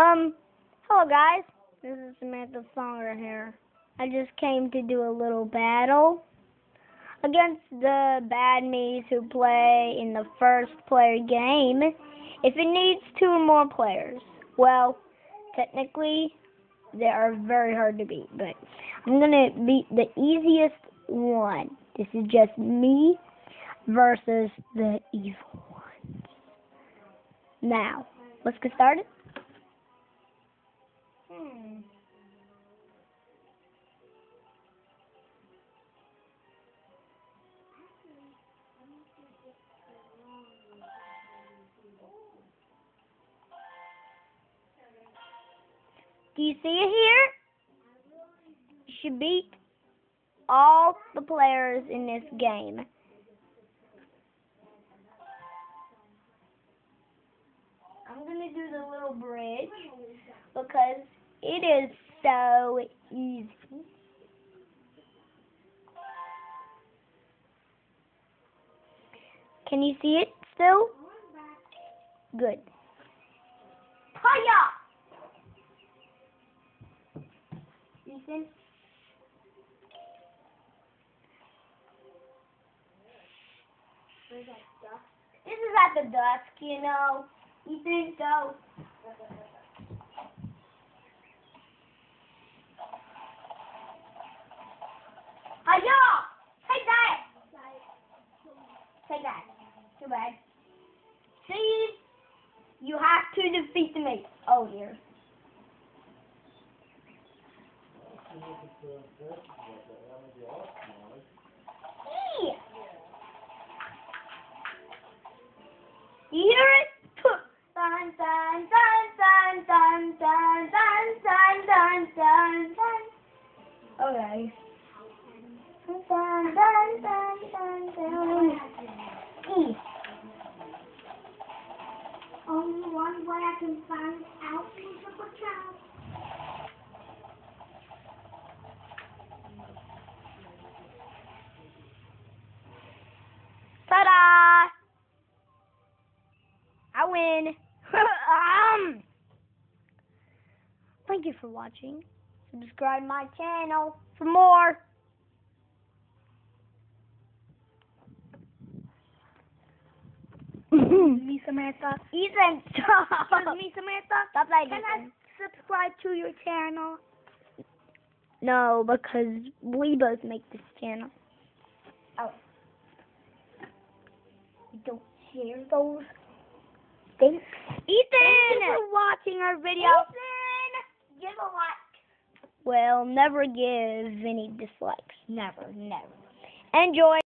Um, hello guys. This is Samantha Songer here. I just came to do a little battle against the bad Miis who play in the first player game. If it needs two or more players, well, technically they are very hard to beat, but I'm gonna beat the easiest one. This is just me versus the evil ones. Now, let's get started. Do you see it here? Should beat all the players in this game. I'm going to do the little bridge because it is so easy. Can you see it still? Good. Hiya! Ethan? This is at the dusk, you know. Ethan, go. Hiya! Take that! Take that. Too bad. See? You have to defeat the mate. Oh, dear. Hey! You hear it? Dun dun dun dun dun dun dun dun dun dun. Okay. Dun dun dun dun dun. E. Only one way I can find out. Ta-da! I win. um. Thank you for watching. Subscribe my channel for more. Hmm. Me, Samantha. Ethan, stop. Excuse me, Samantha. Stop like Can I subscribe to your channel? No, because we both make this channel. Oh. You don't share those things. Thank you Ethan! for watching our video. Ethan! Give a like. Well, never give any dislikes. Never, never. Enjoy.